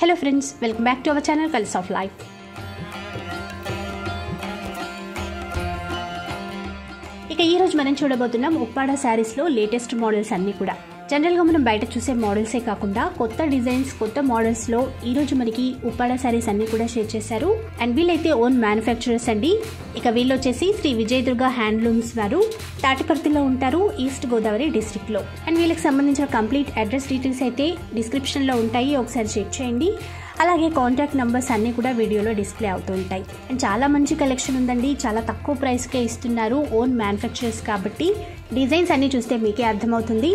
Hello friends welcome back to our channel kals of life ఇక ఈరోజు మనం చూడబోతున్నాం ఉప్పాడ శారీస్లో లేటెస్ట్ మోడల్స్ అన్నీ కూడా. జనరల్గా మనం బయట చూసే మోడల్సే కాకుండా కొత్త డిజైన్స్ కొత్త మోడల్స్లో ఈరోజు మనకి ఉప్పాడ శారీస్ అన్నీ కూడా షేర్ చేశారు. అండ్ వీళ్ళైతే ఓన్ మ్యానుఫ్యాక్చరర్స్ అండి. ఇక వీళ్ళు వచ్చేసి శ్రీ విజయదుర్గ హ్యాండ్లూమ్స్ వారు తాటిపర్తిలో ఉంటారు ఈస్ట్ గోదావరి డిస్ట్రిక్ట్లో అండ్ వీళ్ళకి సంబంధించిన కంప్లీట్ అడ్రస్ డీటెయిల్స్ అయితే డిస్క్రిప్షన్లో ఉంటాయి. ఒకసారి చెక్ చేయండి. అలాగే కాంటాక్ట్ నెంబర్స్ అన్నీ కూడా వీడియోలో డిస్ప్లే అవుతూ ఉంటాయి. అండ్ చాలా మంచి కలెక్షన్ ఉందండి. చాలా తక్కువ ప్రైస్కే ఇస్తున్నారు ఓన్ మ్యానుఫ్యాక్చరర్స్ కాబట్టి. డిజైన్స్ అన్నీ చూస్తే మీకే అర్థమవుతుంది.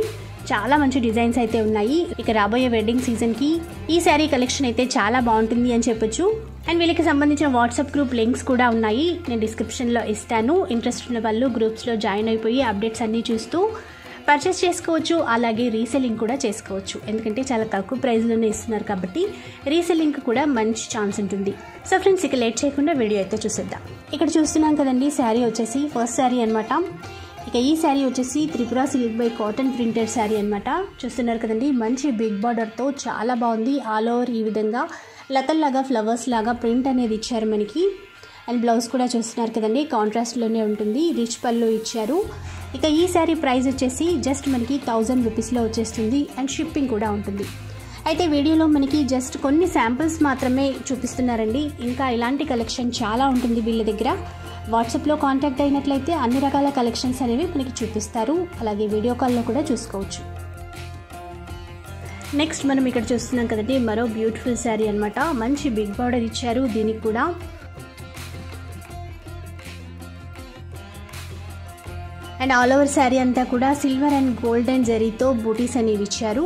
చాలా మంచి డిజైన్స్ అయితే ఉన్నాయి. ఇక రాబోయే వెడ్డింగ్ సీజన్కి ఈ శారీ కలెక్షన్ అయితే చాలా బాగుంటుంది అని చెప్పొచ్చు. అండ్ వీళ్ళకి సంబంధించిన వాట్సాప్ గ్రూప్ లింక్స్ కూడా ఉన్నాయి. నేను డిస్క్రిప్షన్లో ఇస్తాను. ఇంట్రెస్ట్ ఉన్న వాళ్ళు గ్రూప్స్లో జాయిన్ అయిపోయి అప్డేట్స్ అన్నీ చూస్తూ పర్చేస్ చేసుకోవచ్చు. అలాగే రీసెల్లింగ్ కూడా చేసుకోవచ్చు. ఎందుకంటే చాలా తక్కువ ప్రైస్లోనే ఇస్తున్నారు కాబట్టి రీసెల్లింగ్ కూడా మంచి ఛాన్స్ ఉంటుంది. సో ఫ్రెండ్స్ ఇక లేట్ చేయకుండా వీడియో అయితే చూసేద్దాం. ఇక్కడ చూస్తున్నాం కదండి శారీ వచ్చేసి ఫస్ట్ శారీ అనమాట ఇక ఈ శారీ వచ్చేసి Tripura silk by cotton printed sari అనమాట చూస్తున్నారు కదండి మంచి బిగ్ బార్డర్తో చాలా బాగుంది. ఆల్ ఓవర్ ఈ విధంగా లతల్లాగా ఫ్లవర్స్ లాగా ప్రింట్ అనేది ఇచ్చారు మనకి. అండ్ బ్లౌజ్ కూడా చూస్తున్నారు కదండి కాంట్రాస్ట్లోనే ఉంటుంది. రిచ్ పళ్ళు ఇచ్చారు. ఇక ఈ శారీ ప్రైస్ వచ్చేసి జస్ట్ మనకి థౌజండ్ రూపీస్లో వచ్చేస్తుంది అండ్ షిప్పింగ్ కూడా ఉంటుంది. అయితే వీడియోలో మనకి జస్ట్ కొన్ని శాంపిల్స్ మాత్రమే చూపిస్తున్నారండి. ఇంకా ఇలాంటి కలెక్షన్ చాలా ఉంటుంది వీళ్ళ దగ్గర. వాట్సాప్లో కాంటాక్ట్ అయినట్లయితే అన్ని రకాల కలెక్షన్స్ అనేవి మనకి చూపిస్తారు. అలాగే వీడియో కాల్లో కూడా చూసుకోవచ్చు. నెక్స్ట్ మనం ఇక్కడ చూస్తున్నాం కదండి మరో బ్యూటిఫుల్ శారీ అనమాట మంచి బిగ్ బార్డర్ ఇచ్చారు దీనికి కూడా. అండ్ ఆల్ ఓవర్ శారీ అంతా కూడా సిల్వర్ అండ్ గోల్డెన్ జరీతో బూటీస్ అనేవి ఇచ్చారు.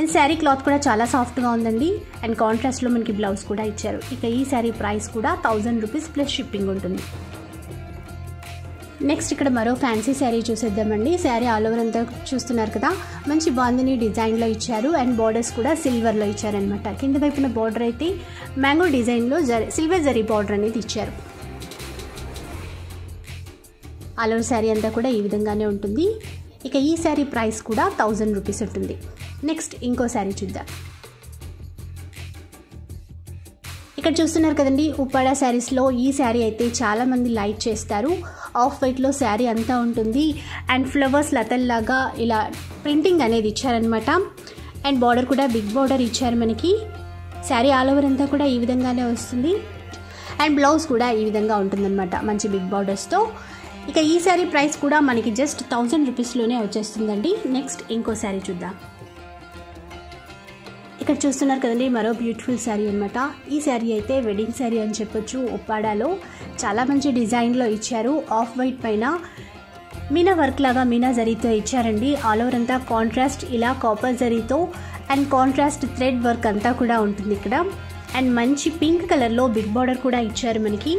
అండ్ శారీ క్లాత్ కూడా చాలా సాఫ్ట్గా ఉందండి. అండ్ కాంట్రాస్ట్లో మనకి బ్లౌజ్ కూడా ఇచ్చారు. ఇక ఈ శారీ ప్రైస్ కూడా థౌజండ్ రూపీస్ ప్లస్ షిప్పింగ్ ఉంటుంది. నెక్స్ట్ ఇక్కడ మరో ఫ్యాన్సీ శారీ చూసేద్దామండి. శారీ ఆల్ ఓవర్ అంతా చూస్తున్నారు కదా. మంచి బాందిని డిజైన్లో ఇచ్చారు. అండ్ బార్డర్స్ కూడా సిల్వర్లో ఇచ్చారనమాట కింద వైపున బార్డర్ అయితే మ్యాంగో డిజైన్లో జరి సిల్వర్ జరీ బార్డర్ అనేది ఇచ్చారు. ఆల్ ఓవర్ శారీ అంతా కూడా ఈ విధంగానే ఉంటుంది. ఇక ఈ శారీ ప్రైస్ కూడా థౌజండ్ రూపీస్ ఉంటుంది. నెక్స్ట్ ఇంకో శారీ చూద్దాం. ఇక్కడ చూస్తున్నారు కదండి ఉప్పాడ శారీస్లో ఈ శారీ అయితే చాలామంది లైక్ చేస్తారు. ఆఫ్ వైట్లో శారీ అంతా ఉంటుంది. అండ్ ఫ్లవర్స్ లతల్లాగా ఇలా ప్రింటింగ్ అనేది ఇచ్చారనమాట అండ్ బార్డర్ కూడా బిగ్ బార్డర్ ఇచ్చారు మనకి. శారీ ఆల్ ఓవర్ అంతా కూడా ఈ విధంగానే వస్తుంది. అండ్ బ్లౌజ్ కూడా ఈ విధంగా ఉంటుందన్నమాట మంచి బిగ్ బార్డర్స్తో. ఇక ఈ శారీ ప్రైస్ కూడా మనకి జస్ట్ థౌజండ్ రూపీస్లోనే వచ్చేస్తుందండి. నెక్స్ట్ ఇంకో శారీ చూద్దాం. ఇక్కడ చూస్తున్నారు కదండి మరో బ్యూటిఫుల్ శారీ అనమాట ఈ శారీ అయితే వెడ్డింగ్ శారీ అని చెప్పొచ్చు ఉప్పాడాలో చాలా మంచి డిజైన్లో ఇచ్చారు. ఆఫ్ వైట్ పైన మీనా వర్క్ లాగా మీనా జరీతో ఇచ్చారండి. ఆల్ ఓవర్ అంతా కాంట్రాస్ట్ ఇలా కాపర్ జరీతో అండ్ కాంట్రాస్ట్ థ్రెడ్ వర్క్ అంతా కూడా ఉంటుంది ఇక్కడ. అండ్ మంచి పింక్ కలర్లో బిగ్ బార్డర్ కూడా ఇచ్చారు మనకి.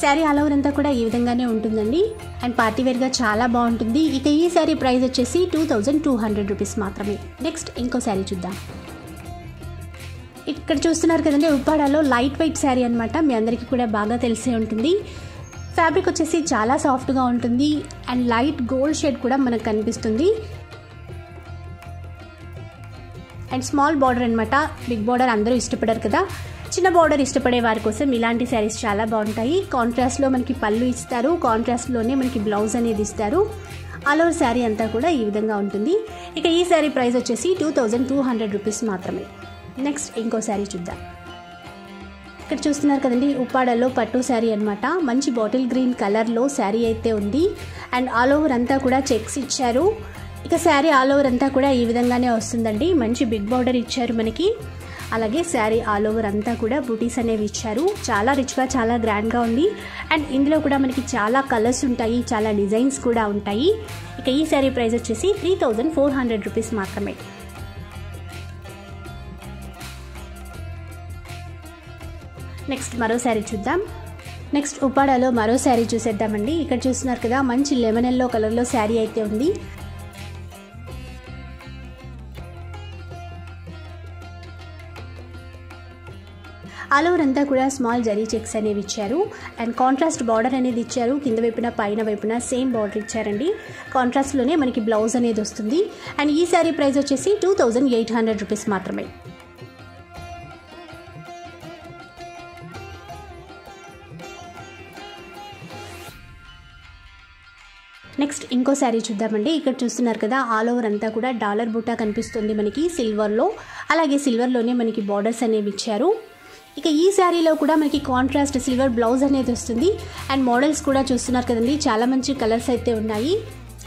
శారీ ఆల్ ఓవర్ అంతా కూడా ఈ విధంగానే ఉంటుందండి. అండ్ పార్టీ వేర్గా చాలా బాగుంటుంది. ఇక ఈ శారీ ప్రైస్ వచ్చేసి two thousand two hundred rupees మాత్రమే. నెక్స్ట్ ఇంకో శారీ చూద్దాం. ఇక్కడ చూస్తున్నారు కదండి ఉప్పాడాలో లైట్ వెయిట్ శారీ అనమాట మీ అందరికీ కూడా బాగా తెలిసే ఉంటుంది. ఫ్యాబ్రిక్ వచ్చేసి చాలా సాఫ్ట్గా ఉంటుంది. అండ్ లైట్ గోల్డ్ షేడ్ కూడా మనకు కనిపిస్తుంది. అండ్ స్మాల్ బార్డర్ అనమాట బిగ్ బార్డర్ అందరూ ఇష్టపడరు కదా. చిన్న బార్డర్ ఇష్టపడే వారి కోసం ఇలాంటి శారీస్ చాలా బాగుంటాయి. కాంట్రాస్ట్లో మనకి పళ్ళు ఇస్తారు. కాంట్రాస్ట్లోనే మనకి బ్లౌజ్ అనేది ఇస్తారు. ఆల్ ఓవర్ శారీ అంతా కూడా ఈ విధంగా ఉంటుంది. ఇక ఈ శారీ ప్రైస్ వచ్చేసి two thousand two hundred rupees మాత్రమే. నెక్స్ట్ ఇంకో శారీ చూద్దాం. ఇక్కడ చూస్తున్నారు కదండి ఉప్పాడలో పట్టు శారీ అనమాట మంచి బాటిల్ గ్రీన్ కలర్లో శారీ అయితే ఉంది. అండ్ ఆల్ ఓవర్ అంతా కూడా చెక్స్ ఇచ్చారు. ఇక శారీ ఆల్ ఓవర్ అంతా కూడా ఈ విధంగానే వస్తుందండి. మంచి బిగ్ బార్డర్ ఇచ్చారు మనకి. అలాగే శారీ ఆల్ ఓవర్ అంతా కూడా బూటీస్ అనేవి ఇచ్చారు. చాలా రిచ్గా చాలా గ్రాండ్గా ఉంది. అండ్ ఇందులో కూడా మనకి చాలా కలర్స్ ఉంటాయి చాలా డిజైన్స్ కూడా ఉంటాయి. ఇక ఈ శారీ ప్రైస్ వచ్చేసి three thousand four hundred rupees మాత్రమే. నెక్స్ట్ మరో శారీ చూద్దాం. నెక్స్ట్ ఉప్పాడాలో మరో శారీ చూసేద్దామండి. ఇక్కడ చూస్తున్నారు కదా మంచి లెమన్ ఎల్లో కలర్లో శారీ అయితే ఉంది. ఆల్ ఓవర్ అంతా కూడా స్మాల్ జరీ చెక్స్ అనేవి ఇచ్చారు. అండ్ కాంట్రాస్ట్ బార్డర్ అనేది ఇచ్చారు. కింద వైపున పైన వైపున సేమ్ బార్డర్ ఇచ్చారండి. కాంట్రాస్ట్లోనే మనకి బ్లౌజ్ అనేది వస్తుంది. అండ్ ఈ శారీ ప్రైస్ వచ్చేసి two thousand eight hundred rupees మాత్రమే. నెక్స్ట్ ఇంకో శారీ చూద్దామండి. ఇక్కడ చూస్తున్నారు కదా ఆల్ ఓవర్ అంతా కూడా డాలర్ బుట్టా కనిపిస్తుంది మనకి సిల్వర్లో అలాగే సిల్వర్లోనే మనకి బార్డర్స్ అనేవి ఇచ్చారు. ఇక ఈ శారీలో కూడా మనకి కాంట్రాస్ట్ సిల్వర్ బ్లౌజ్ అనేది వస్తుంది. అండ్ మోడల్స్ కూడా చూస్తున్నారు కదండి చాలా మంచి కలర్స్ అయితే ఉన్నాయి.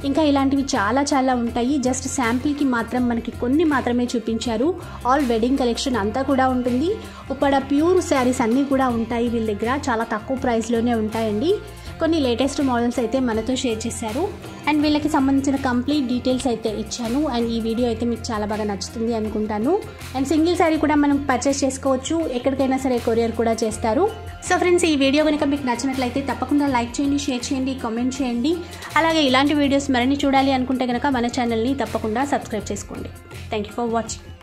ఇంకా ఇలాంటివి చాలా చాలా ఉంటాయి. జస్ట్ శాంపిల్కి మాత్రం మనకి కొన్ని మాత్రమే చూపించారు. ఆల్ వెడ్డింగ్ కలెక్షన్ అంతా కూడా ఉంటుంది. ఉప్పడ ప్యూర్ శారీస్ అన్నీ కూడా ఉంటాయి వీళ్ళ దగ్గర. చాలా తక్కువ ప్రైస్లోనే ఉంటాయండి. కొన్ని లేటెస్ట్ మోడల్స్ అయితే మనతో షేర్ చేశారు. అండ్ వీళ్ళకి సంబంధించిన కంప్లీట్ డీటెయిల్స్ అయితే ఇచ్చాను. అండ్ ఈ వీడియో అయితే మీకు చాలా బాగా నచ్చుతుంది అనుకుంటాను. అండ్ సింగిల్ శారీ కూడా మనం పర్చేస్ చేసుకోవచ్చు. ఎక్కడికైనా సరే కొరియర్ కూడా చేస్తారు. సో ఫ్రెండ్స్ ఈ వీడియో కనుక మీకు నచ్చినట్లయితే తప్పకుండా లైక్ చేయండి షేర్ చేయండి కామెంట్ చేయండి. అలాగే ఇలాంటి వీడియోస్ మరిన్ని చూడాలి అనుకుంటే కనుక మన ఛానల్ని తప్పకుండా సబ్స్క్రైబ్ చేసుకోండి. Thank you for watching